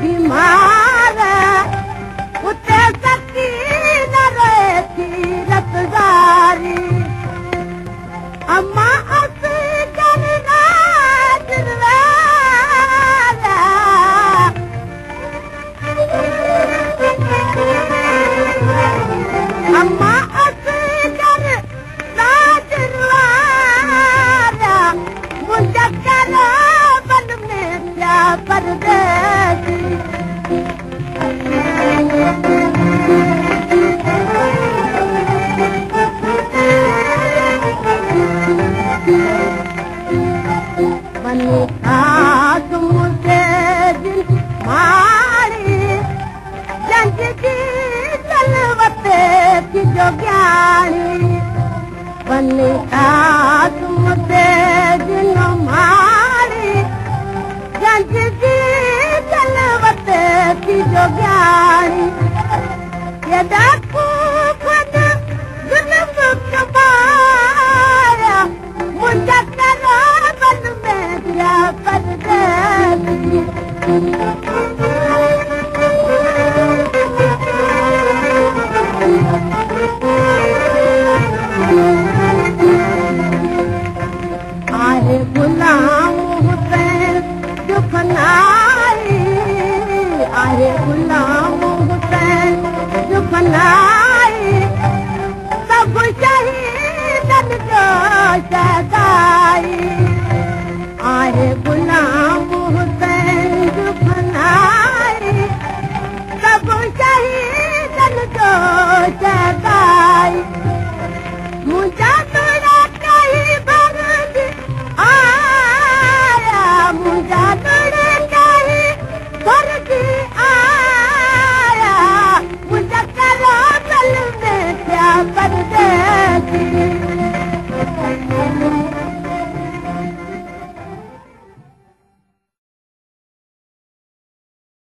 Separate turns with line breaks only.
Beam उते तकी न रखी रतदारी अमा जो ज्ञानी बने तुम ते दिन मारी। गंज जी चलवते की जो ज्ञानी ڪو ٿي هين تن